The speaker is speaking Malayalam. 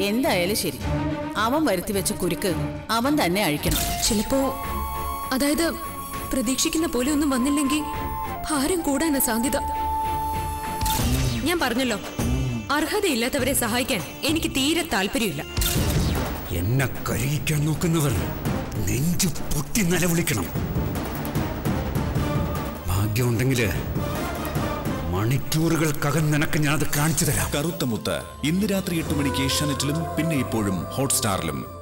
എന്തായാലും ശരി. അവൻ വരുത്തി വെച്ച കുരുക്ക് അവൻ തന്നെ അഴിക്കണം. ചിലപ്പോ അതായത് പ്രതീക്ഷിക്കുന്ന പോലെ ഒന്നും വന്നില്ലെങ്കിൽ ഭാരം കൂടാനാ സാധ്യത. ഞാൻ പറഞ്ഞല്ലോ അർഹതയില്ലാത്തവരെ സഹായിക്കാൻ എനിക്ക് തീരെ താല്പര്യമില്ല. എന്നെ കരുകിക്കാൻ നോക്കുന്നവർ നെഞ്ചു പൊട്ടി നിലവിളിക്കണം. ഭാഗ്യമുണ്ടെങ്കിൽ മണിക്കൂറുകൾക്കകം നിനക്ക് ഞാനത് കാണിച്ചു തരാം. കറുത്ത മുത്ത് ഇന്ന് രാത്രി എട്ട് മണിക്ക് ഏഷ്യാനെറ്റിലും പിന്നെ ഇപ്പോഴും ഹോട്ട്സ്റ്റാറിലും.